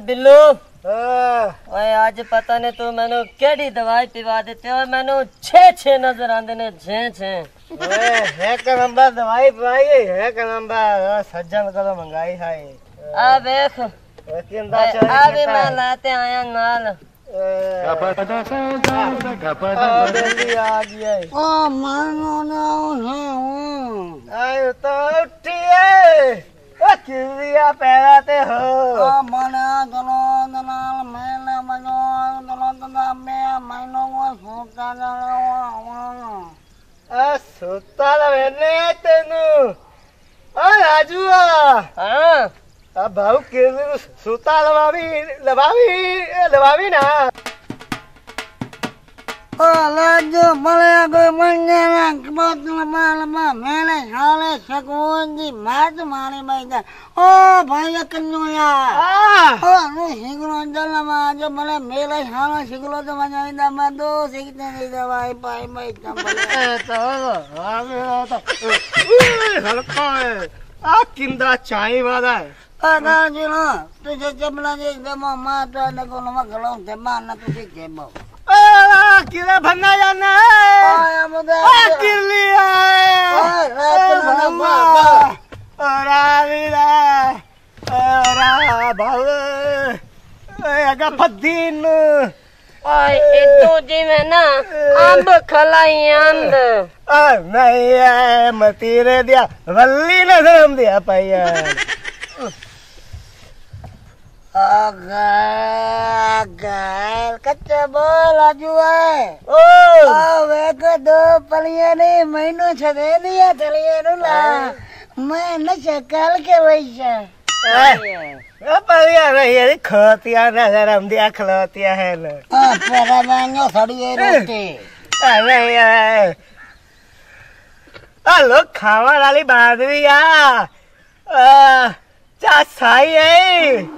બિલ્લુ ઓਏ ਅੱਜ ਪਤਾ ਨੇ ਤੂੰ ਮੈਨੂੰ ਕਿਹੜੀ ਦਵਾਈ ਪਿਵਾ ਦਿੱਤੀ ਓਏ ਮੈਨੂੰ 6-6 ਨਜ਼ਰ ਆਂਦੇ ਨੇ 6-6 ਓਏ ਹੈ ਕਰੰਬਾ ਦਵਾਈ ਪਵਾਈ ਹੈ ਕਰੰਬਾ ਸੱਜਣ ਕੋਲੋਂ ਮੰਗਾਈ ਹਾਏ ਆ ਵੇਖ ਕਿੰਦਾ ਚੋਰੀ ਆ ਵੀ ਮੈਂ ਲਾਤੇ ਆਇਆ ਨਾਲ ਕਪੜਾ ਸਾ ਕਪੜਾ ਬਦਲੀ ਆ ਗਿਆ ਓ ਮਨੋ ਨਾ ਹਾਂ સૂતા લવાવી લવાવી લવાવી ના ઓલાજો મળ્યા કોઈ મંગેલા કબોતલા માલમાં મેલે હાલે સગવોંજી માત મારી બૈદા ઓ ભાઈ કન્નોયા ઓ નું સિગલો જલમાં જો મને મેલે હાલે સિગલો તો મજા દા માં દો સિગતે નહીં દવાઈ પાઈ મઈ તમ તો હવે તો હલકો આ કિંદા ચાઈ વાદા Para yo no, tú ya te me la de mamá, tú anda con lo más que lo te manda, tú te quemo. Ah, kira bhanga eh. ya na. Ah, amada. Ah, kirliya. Ah, raat ko na ba ba. Ora vira. Ora bhave. Eh, Aga phadin. Oi, itu ji mein na eh. amb khalai and. Ah, nahi hai, matire diya. Valli na dam diya paiya. गैल कच्चा बोल आजू है। ओ। दो पलिया ने मैनू छदे दिया तलिया नु ला। मैं न शकल के वैसा है खोतिया न दिया खलोतिया है परा रोटी। है खावा वाली बात भी आ। चा साई है।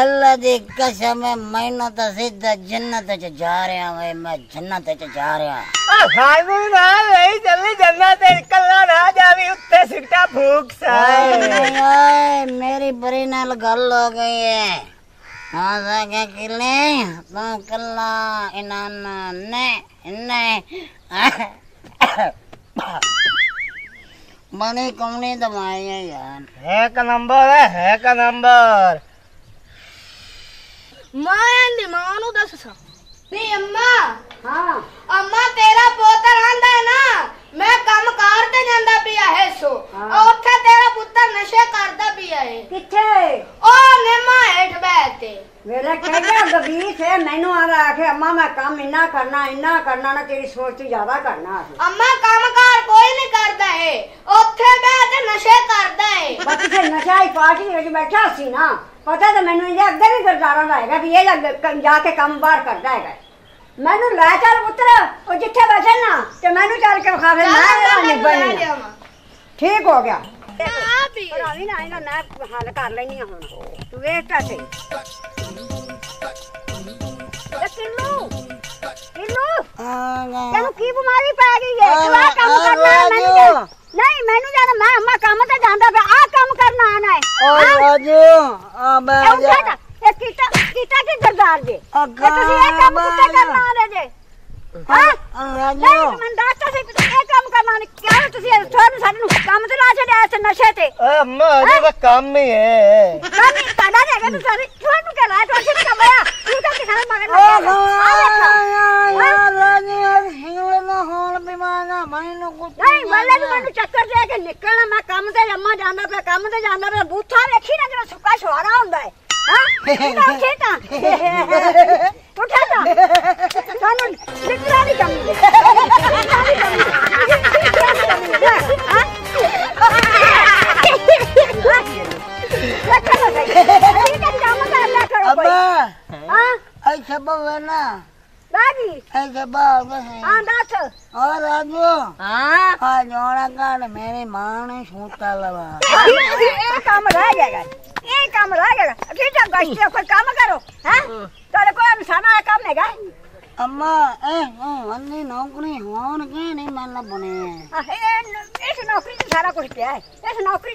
अल्लाह दी कसम है मैंने तो सीधा जन्नत च जा रहा वे मैं जन्नत च जा रहा हाय मेरे नाल ले चली जन्नत कल्ला ना जावी उत्ते सिटका फूक सा ओए मेरी बरी नाल गल हो गई है। हाँ सके किले? तू कल्ला इनान ने ने। मनी कमनी दवाई है यार? एक नंबर है एक नंबर? ਮੈਂ ਦੀ ਮਾਂ ਨੂੰ ਦੱਸ ਸਾ। ਨਹੀਂ ਅੰਮਾ। ਹਾਂ। ਅੰਮਾ ਤੇਰਾ ਪੁੱਤਰ ਆਂਦਾ ਹੈ ਨਾ ਮੈਂ ਕੰਮ ਕਾਰ ਤੇ ਜਾਂਦਾ ਪਿਆ ਹੈ ਸੋ ਉੱਥੇ ਤੇਰਾ ਪੁੱਤਰ ਨਸ਼ੇ ਕਰਦਾ ਪਿਆ ਹੈ। ਕਿੱਥੇ? ਉਹ ਨਿੰਮਾ ਹੇਠ ਬੈਠ ਵੇਲੇ ਕਹਿੰਦਾ ਗਬੀਸ ਹੈ ਮੈਨੂੰ ਆ ਆਖੇ ਅੰਮਾ ਮੈਂ ਕੰਮ ਇੰਨਾ ਕਰਨਾ ਇੰਨਾ ਕਰਨਾ ਨਾ ਤੇਰੀ ਸੋਚ ਤੋਂ ਜ਼ਿਆਦਾ ਕਰਨਾ। ਅੰਮਾ ਕੰਮ ਕਾਰ ਬਸ ਕਿਸੇ ਨਸ਼ਾ ਹੀ ਪਾਰਟੀ ਦੇ ਵਿੱਚ ਬੈਠਾ ਸੀ ਨਾ ਪਤਾ ਤਾਂ ਮੈਨੂੰ ਇਹਦੇ ਅੱਗੇ ਵੀ ਗੁਰਦਾਰਾ ਦਾ ਹੈਗਾ ਵੀ ਇਹ ਜਾ- ਕ- ਜਾ ਕੇ ਕੰਮ ਬਾਹਰ ਕਰਦਾ ਹੈਗਾ ਮੈਨੂੰ ਲੈ ਚੱਲ ਪੁੱਤਰ ਉਹ ਜਿੱਥੇ ਬੈਠਾ ਨਾ ਤੇ ਮੈਨੂੰ ਚੱਲ ਕੇ ਵਿਖਾ ਫਿਰ ਮੈਂ ਇਹਦਾ ਨਿਭਣੀ ਆ। ਠੀਕ ਹੋ ਗਿਆ ਭਰਾਵੀ ਨਾ ਇਹਨਾਂ ਮੈਂ ਹੱਲ ਕਰ ਲੈਣੀ ਆ ਹੁਣ ਤੂੰ ਵੇਖ ਤਾਂ ਸਹੀ ਇਹ ਕਿੰਨੂ ਕਿੰਨੂ ਆ ਤੈਨੂੰ ਕੀ ਬਿਮਾਰੀ ਪੈ ਗਈ ਹੈ ਆ ਤੂੰ ਆਹ ਕੰਮ ਆ ਕਰਨਾ ਹੈ, ਮੈਨੂੰ ਰਾਜੂ। ਜਾਣ- ਨਹੀਂ ਮੈਨੂੰ ਜਾਣਾ ਮੈਂ ਅੰਮਾ ਕੰਮ ਤੇ ਜਾਂਦਾ ਪਿਆ ਆਹ ਕੰਮ ਕਰਨਾ ਆਣਾ ਹੈ ਓ ਹਾਂ? ਰਾਜੂ ਆ खाना है? ओए राजू अब ये कीटा कीटा के दरदार दे। ये तुझे ये काम कुत्ते करना आ दे। हाँ? राजू। मैं दाता से ये काम करना ने क्या तुझे? छोड़ सारे काम तो ला छड़े ऐसे नशे ते ए अम्मा अजय का काम नहीं है काम नहीं ताना देगा तू सारे। छोड़ के ला छोड़ के कमरा तू का किसान मगन ਕੰਮ ਤੇ ਜੰਮਾ ਜਾਂਦਾ ਪਿਆ ਕੰਮ ਤੇ ਜਾਂਦਾ ਪਿਆ ਬੂਥਾ ਵੇਖੀ ਨਾ ਜਿਹੜਾ ਸੁੱਕਾ ਛੁਆਰਾ ਹੁੰਦਾ ਹੈ ਹਾਂ ਇਹਦਾ ਉੱਠੇ ਤਾਂ ਉੱਠਾ ਤਾਂ ਸਾਨੂੰ ਨਿਕਲਾ ਨਹੀਂ ਕੰਮ और राजू। हाँ। जोड़ा काट मेरी माँ ने सूता लगा। ये काम रह जाएगा। ये काम रह जाएगा। अभी तक गश्ती कोई काम करो हैं? तेरे कोई इंसाना है काम नहीं अम्मा ए ओ अन्नी नौकरी होन के नहीं मन बने। हाँ, इस नौकरी से सारा कुछ क्या है। इस नौकरी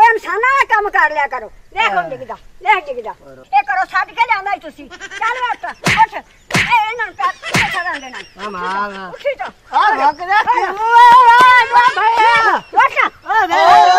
गैर थियो कोई इंसाना काम कर लिया करो देखो डिगदा देख डिगदा ये करो छाट के जांदा तुसी चल बेटा उठ ए इन्हन पे छड़ा देना अम्मा उठी तो आ भगरा किलू आ भैया उठ अरे उठ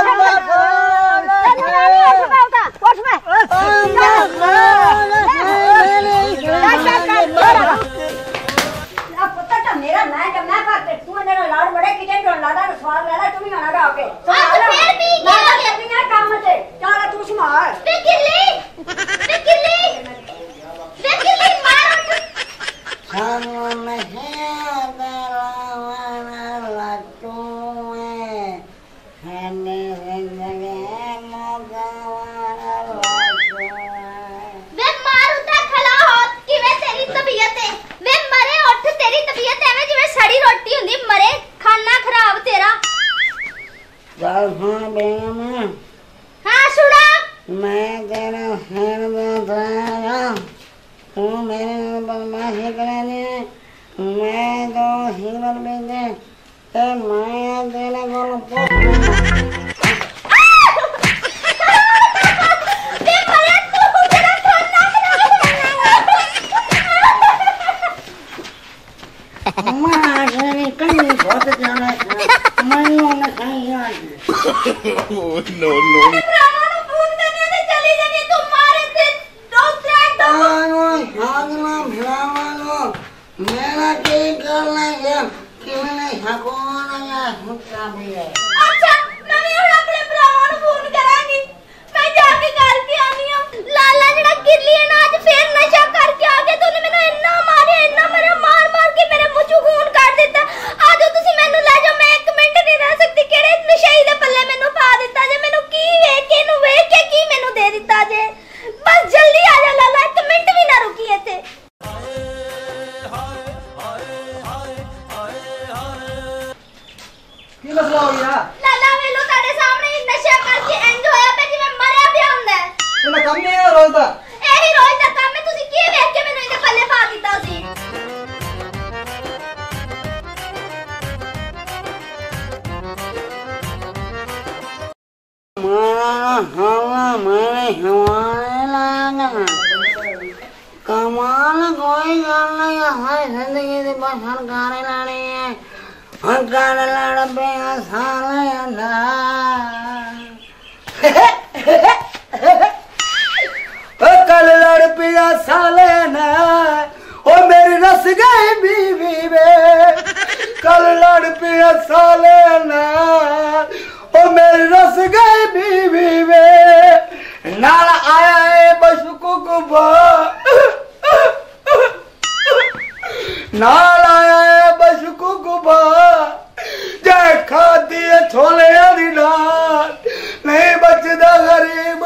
और हाँ बेगम। हाँ सुना। मैं तेरा खैर बहुत रहा तू मेरे बदमाशी करा दिए मैं तो सिगरेट पीते तो मैं तेरे को Oh, no, no. ਕੀ ਮਸਲਾ ਹੋ ਗਿਆ? ਲਾਲਾ ਵੇਲੋ ਤੁਹਾਡੇ ਸਾਹਮਣੇ ਨਸ਼ਾ ਕਰਕੇ ਇੰਜ ਹੋਇਆ ਪਿਆ ਜਿਵੇਂ ਮਰਿਆ ਪਿਆ ਹੁੰਦਾ ਹੈ। ਇਹਨਾਂ ਕੰਮ ਨਹੀਂ ਹੈ ਰੋਜ਼ ਦਾ। ਇਹੀ ਰੋਜ਼ ਦਾ ਕੰਮ ਹੈ ਤੁਸੀਂ ਕੀ ਵੇਖ ਕੇ ਮੈਨੂੰ ਇਹਦੇ ਪੱਲੇ ਪਾ ਦਿੱਤਾ ਸੀ? ਮਾਂ ਹਾਂ ਮੈਂ ਹਵਾਲਾ ਨਾ कमाल कोई गल नहीं है ज़िंदगी दी बस हनकारे लाने है हनकारे लड़ पे साले अंदर ओ कल लड़ पिया साले ना ओ मेरी रस गई बीवी वे कल लड़ पिया साले ना ओ मेरी रस गई बीवी वे नाल आया है बस कुकुबा नाल आया है बस कुकुबा जय खादी है छोले दी नाल नहीं बचदा गरीब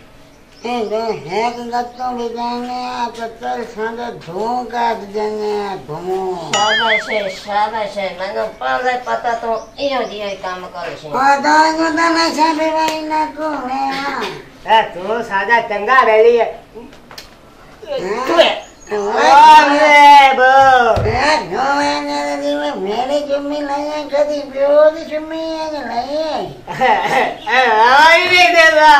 है तो है है तो तो तो है तू है। हाँ। अरे बो। मेरी जुम्मी नहीं कभी प्योर जुम्मी है नहीं आई नहीं देगा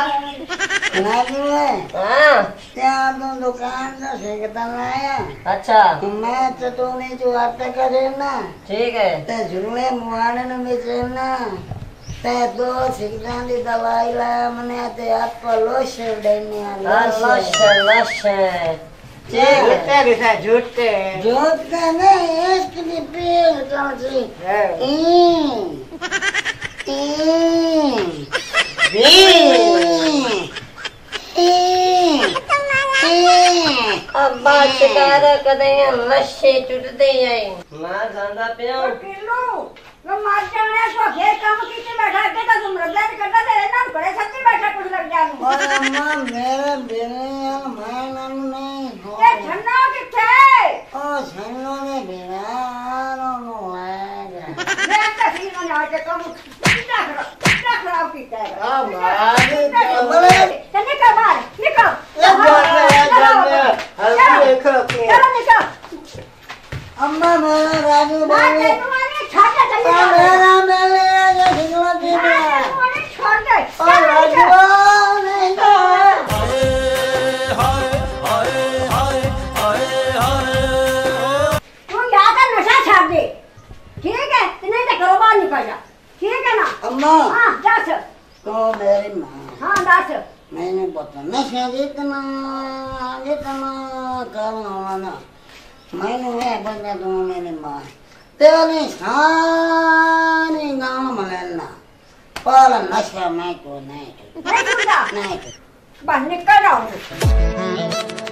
है हाँ क्या तुम दुकान से सीखता लाया अच्छा। मैं तो तूने जो आटा करे ना ठीक है। ते झुले मुआने न बेचना ते दो सीखता दी दवाई लाया मैंने ते आपको लोश देने लश लश ठीक है। तेरे से झूठे जो कहने एक पील चलती अब्बा शिकार कदे लशे चुटते जाए मैं जांदा पिया किल्लू वो मार जाने तो खेत काम कीते बैठा के तो तुम रजा करता तेरे नाम करे सच्ची बैठा कुछ लग जाऊँ और अम्मा मेरे बिना मैं नाम नहीं ये छन्ना किथे ओ सन्नो ने बिना नो मैं का सीन में आके कम कितना खरा आ मारे चल। निकल बाहर निकल। ये अम्मा राजू माँ तेनु माने छाटा चली। ओ जा मेरा सिंगला की माँ दे। राजू तो मेरी माँ। हाँ डॉक्टर मैंने पता क्या जितना जितना करना ना? मैंने मैं बता दूँ मेरी माँ तेरे सारी गाँव में लेना पर नशा मैं को नहीं नहीं बाहर बस निकल जाओ